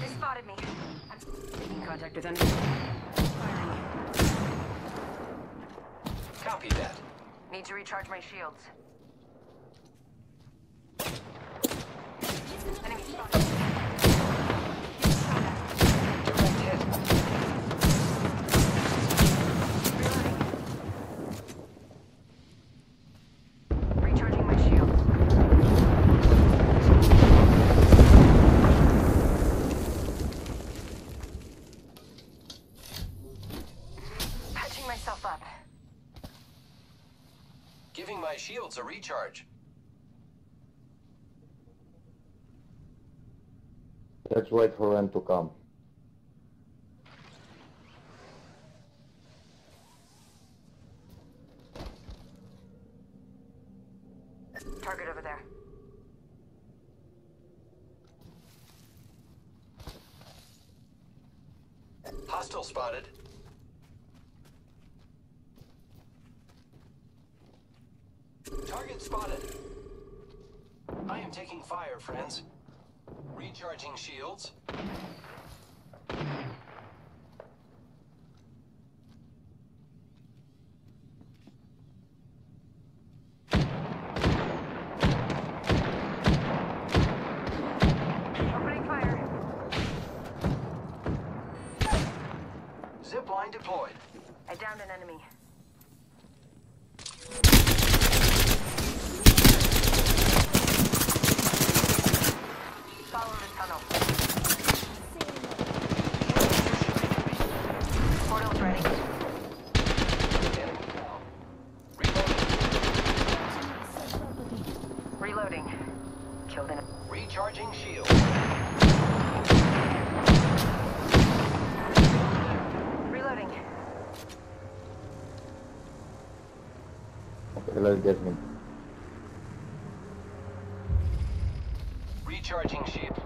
They spotted me. I'm in contact with them. Firing. Copy that. Need to recharge my shields. Patching myself up. Giving my shields a recharge. Let's wait for them to come. Target over there. Hostile spotted. Target spotted. I am taking fire, friends. Recharging shields. Opening fire. Zip line deployed. I downed an enemy. Follow the tunnel. Portal's ready. Reloading. Reloading. Killed an Recharging shield. Reloading. Okay, let's get me. Recharging shield.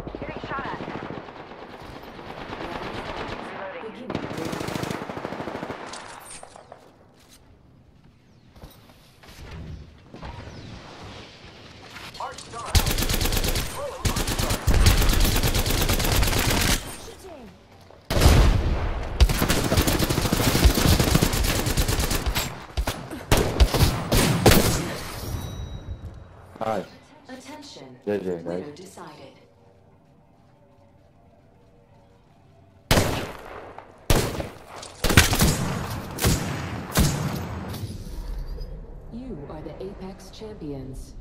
Arc star out. Throwing arc star. Nice. Attention. JJ, Winner guys. decided. You are the Apex champions.